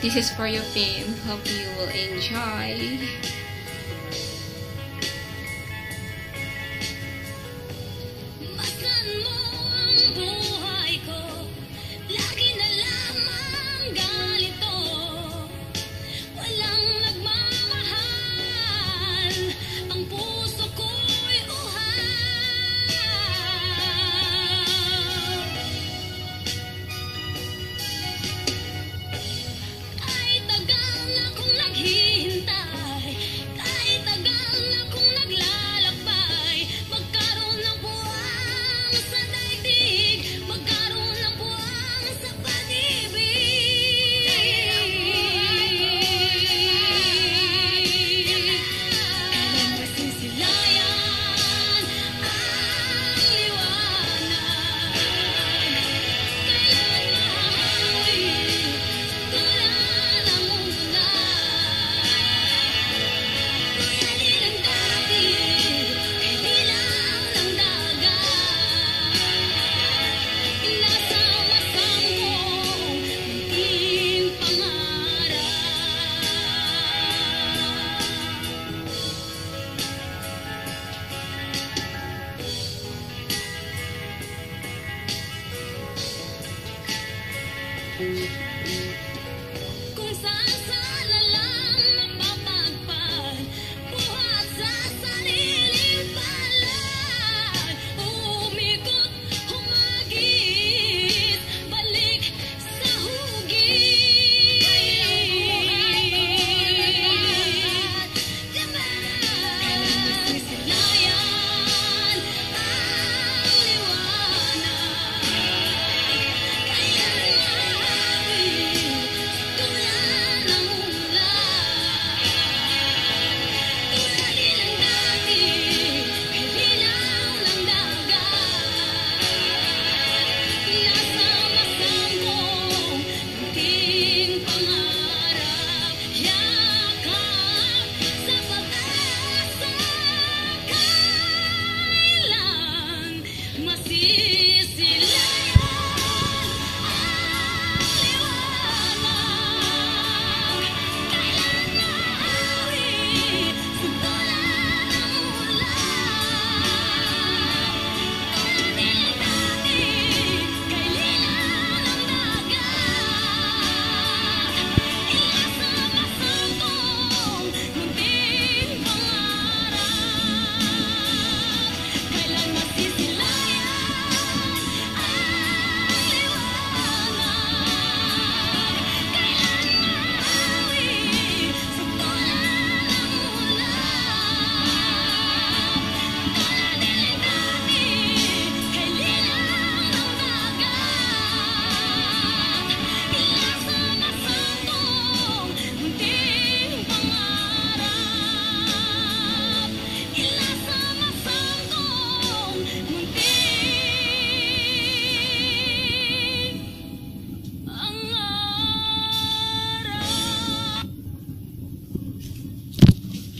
This is for your fame. Hope you will enjoy.